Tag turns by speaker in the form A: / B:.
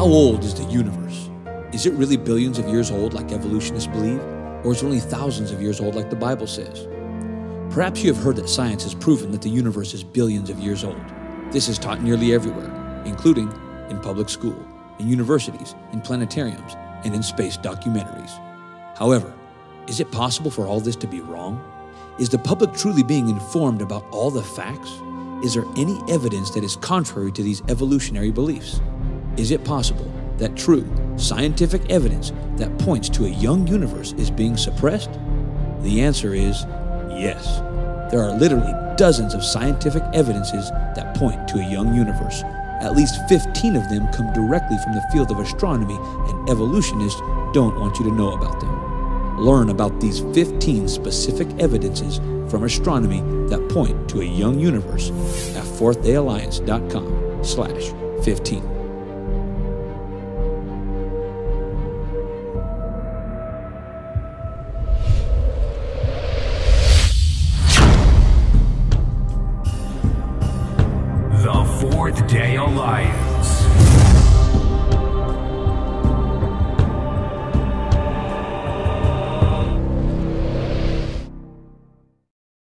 A: How old is the universe? Is it really billions of years old like evolutionists believe? Or is it only thousands of years old like the Bible says? Perhaps you have heard that science has proven that the universe is billions of years old. This is taught nearly everywhere, including in public school, in universities, in planetariums, and in space documentaries. However, is it possible for all this to be wrong? Is the public truly being informed about all the facts? Is there any evidence that is contrary to these evolutionary beliefs? Is it possible that true scientific evidence that points to a young universe is being suppressed? The answer is yes. There are literally dozens of scientific evidences that point to a young universe. At least 15 of them come directly from the field of astronomy, and evolutionists don't want you to know about them. Learn about these 15 specific evidences from astronomy that point to a young universe at fourthdayalliance.com slash 15.
B: fourth day alliance.